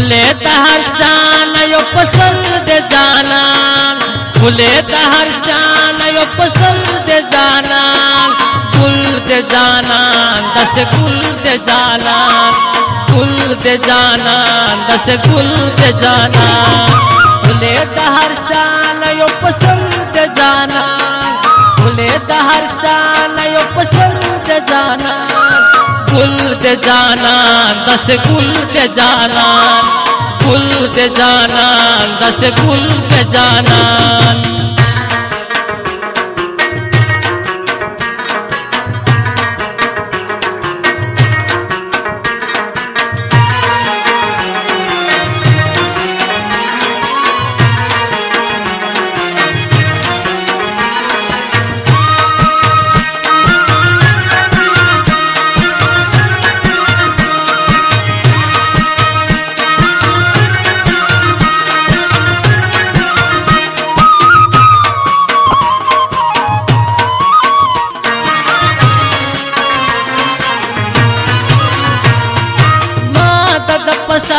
फुले तहर चान यो पसल दे जाना फुले तहर चान यो पसल दे जाना गुल दे जाना दस गुल दे जाना गुल दे जाना दस गुल दे जाना फुले तहर चान यो पसल दे जाना फुले तहर चान यो पसल दे जाना गुल दे जाना दस गुल दे जाना गुल के जाना दस खुल के जाना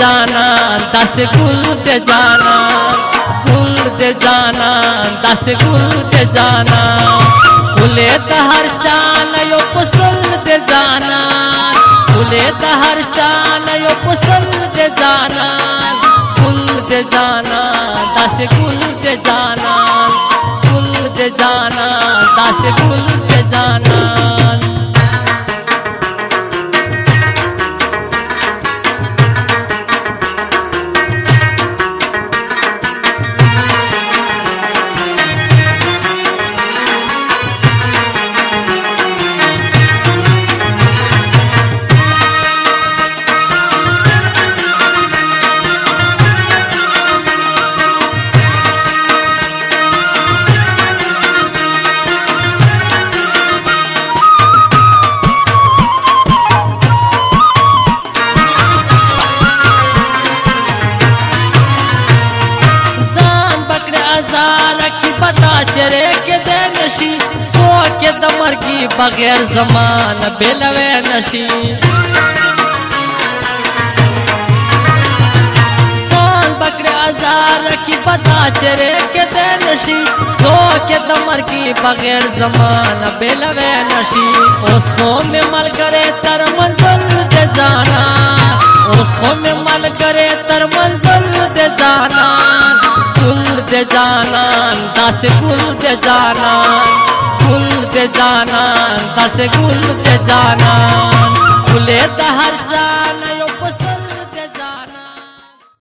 जाना, दस गुल दे जाना गुल दे जाना, दस गुल दे जाना। गुले तहर चान यो पुसल दे जाना गुले तहर चान यो पुसल दे जाना गुल दे जाना, दस गुल दे जाना गुल दे जाना, दस गुल चरे के दे नशी सो के दमर की बगैर जमान बेलवे नशी। सान की बता चरे के दे नशी सो के दमर की बगैर जमान बेलवे नशी। उसको में मल करे तर मंजिल दे जाना उसको में मल करे तर मंजिल दे जाना। दस गुल के जाना गुल के जाना दस गुल के जाना। गुले तहर